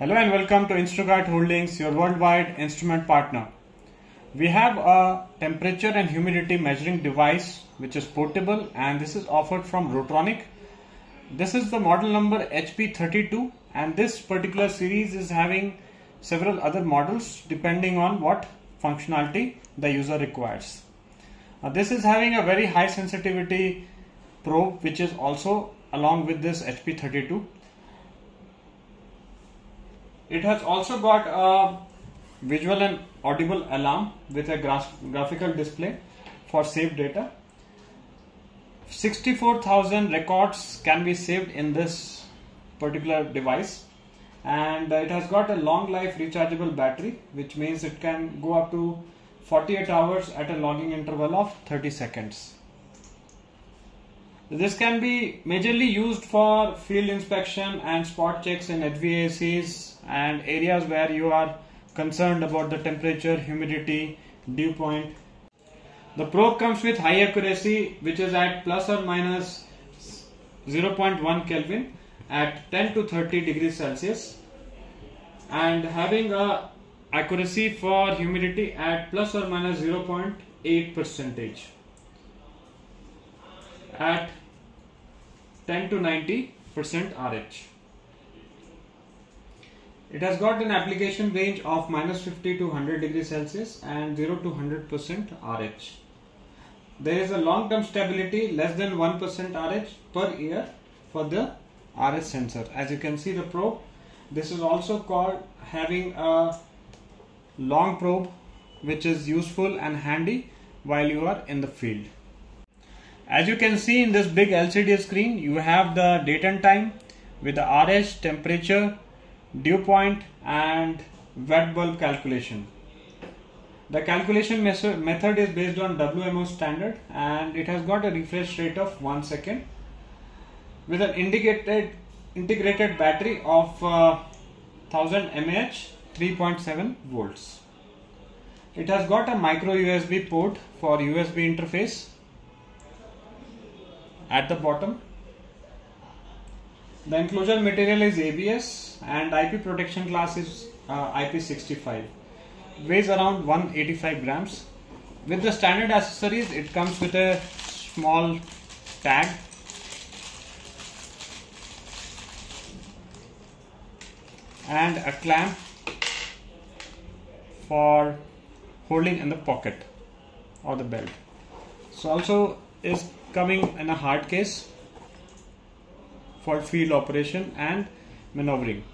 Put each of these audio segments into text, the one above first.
Hello and welcome to Instrukart Holdings, your worldwide instrument partner. We have a temperature and humidity measuring device which is portable and this is offered from Rotronic. This is the model number HP32 and this particular series is having several other models depending on what functionality the user requires. Uh, this is having a very high sensitivity probe which is also along with this HP32 it has also got a visual and audible alarm with a graphical display for saved data. 64,000 records can be saved in this particular device and uh, it has got a long life rechargeable battery which means it can go up to 48 hours at a logging interval of 30 seconds. This can be majorly used for field inspection and spot checks in HVACs and areas where you are concerned about the temperature, humidity, dew point. The probe comes with high accuracy which is at plus or minus 0.1 Kelvin at 10 to 30 degrees Celsius and having a accuracy for humidity at plus or minus 0.8 percentage at 10 to 90 percent RH. It has got an application range of minus 50 to 100 degrees Celsius and 0 to 100 percent RH. There is a long-term stability less than 1 percent RH per year for the RS sensor. As you can see the probe, this is also called having a long probe which is useful and handy while you are in the field. As you can see in this big LCD screen, you have the date and time with the RH, temperature, dew point and wet bulb calculation. The calculation method is based on WMO standard and it has got a refresh rate of 1 second with an indicated integrated battery of uh, 1000 mAh 3.7 volts. It has got a micro USB port for USB interface at the bottom. The enclosure material is ABS and IP protection class is uh, IP65. Weighs around 185 grams. With the standard accessories, it comes with a small tag and a clamp for holding in the pocket or the belt. So also is coming in a hard case for field operation and maneuvering.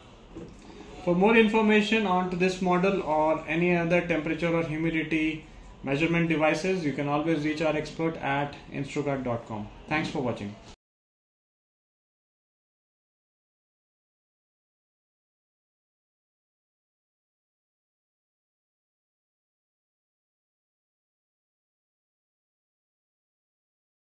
For more information on this model or any other temperature or humidity measurement devices, you can always reach our expert at instrukart.com. Thanks for watching.